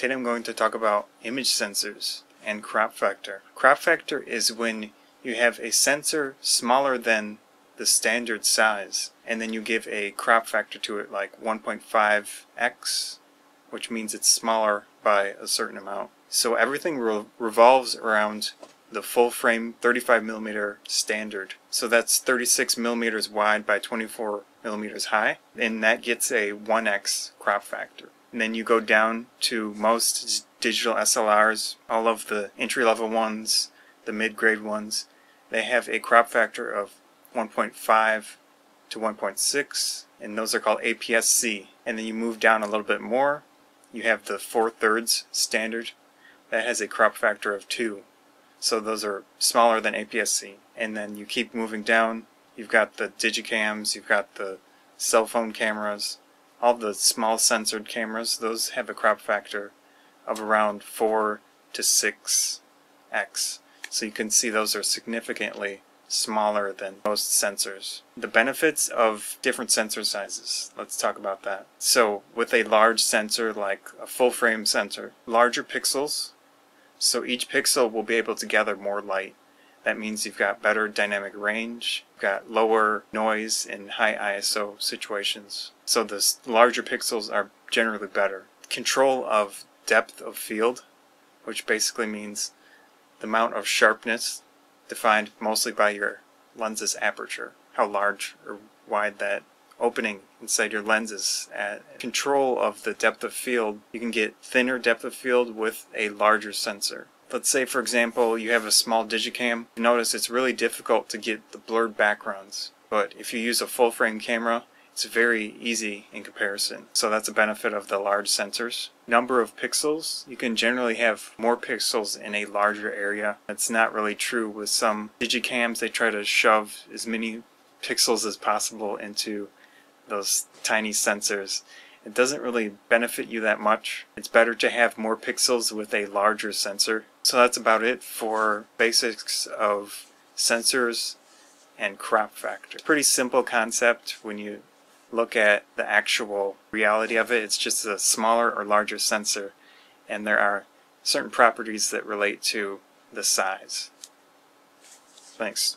Today I'm going to talk about image sensors and crop factor. Crop factor is when you have a sensor smaller than the standard size and then you give a crop factor to it like 1.5x which means it's smaller by a certain amount. So everything re revolves around the full frame 35 millimeter standard. So that's 36 millimeters wide by 24 millimeters high, and that gets a 1x crop factor. And then you go down to most digital SLRs, all of the entry level ones, the mid grade ones, they have a crop factor of 1.5 to 1.6, and those are called APS-C. And then you move down a little bit more, you have the 4 thirds standard, that has a crop factor of 2 so those are smaller than APS-C. And then you keep moving down, you've got the digicams, you've got the cell phone cameras, all the small sensored cameras, those have a crop factor of around 4 to 6x. So you can see those are significantly smaller than most sensors. The benefits of different sensor sizes. Let's talk about that. So with a large sensor like a full frame sensor, larger pixels so each pixel will be able to gather more light. That means you've got better dynamic range, you've got lower noise in high ISO situations. So the larger pixels are generally better. Control of depth of field, which basically means the amount of sharpness defined mostly by your lens's aperture, how large or wide that opening inside your lenses at control of the depth of field you can get thinner depth of field with a larger sensor let's say for example you have a small digicam notice it's really difficult to get the blurred backgrounds but if you use a full frame camera it's very easy in comparison so that's a benefit of the large sensors number of pixels you can generally have more pixels in a larger area that's not really true with some digicams they try to shove as many pixels as possible into those tiny sensors. It doesn't really benefit you that much. It's better to have more pixels with a larger sensor. So that's about it for basics of sensors and crop factor. Pretty simple concept when you look at the actual reality of it. It's just a smaller or larger sensor and there are certain properties that relate to the size. Thanks.